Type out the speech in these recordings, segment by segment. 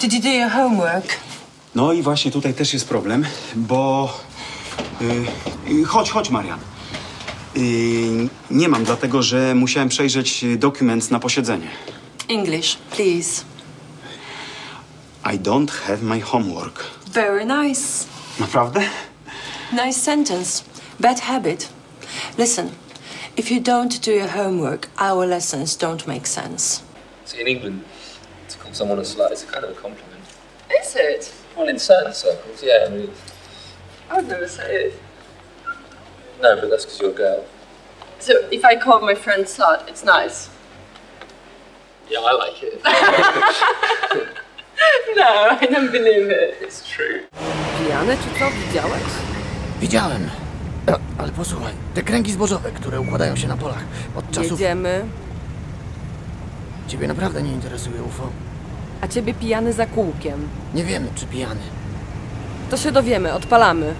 Did you do your homework? No i właśnie tutaj też jest problem, bo... y, y, chodź, chodź, Marian. Y, nie mam, dlatego że musiałem przejrzeć dokument na posiedzenie. English, please. I don't have my homework. Very nice. Naprawdę? Nice sentence. Bad habit. Listen, if you don't do your homework, our lessons don't make sense. See, in England, call someone a slut is a kind of a compliment. Is it? Well, in certain circles, yeah. I mean, I would never say it. no, but that's because you're a girl. So if I call my friend slut, it's nice. Yeah, I like it. No, I don't believe it. it's true. Pijany czy co? Widziałeś? Widziałem. Ale posłuchaj, te kręgi zbożowe, które układają się na polach od czasów... Jedziemy. Ciebie naprawdę nie interesuje UFO? A ciebie pijany za kółkiem. Nie wiemy, czy pijany. To się dowiemy, odpalamy.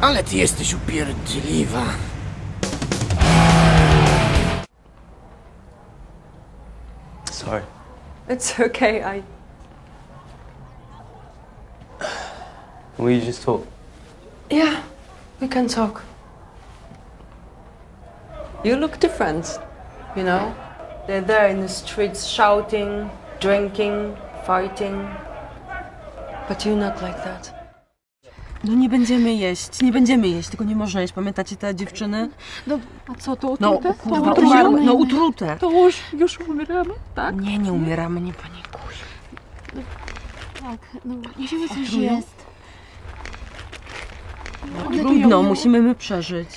Ale ty jesteś upierdliwa. Sorry. It's okay, I. You just talk? Yeah, we can talk. You look different, you know? They're there in the streets shouting, drinking, fighting. But you're not like that. No nie będziemy jeść, nie będziemy jeść, tylko nie można jeść. Pamiętacie te dziewczyny? No, a co, to No utrute? kurwa, to umarły, no utrute. To już, już umieramy, tak? Nie, nie umieramy, nie panikuj. Tak, no musimy coś jest. No, trudno, musimy my przeżyć.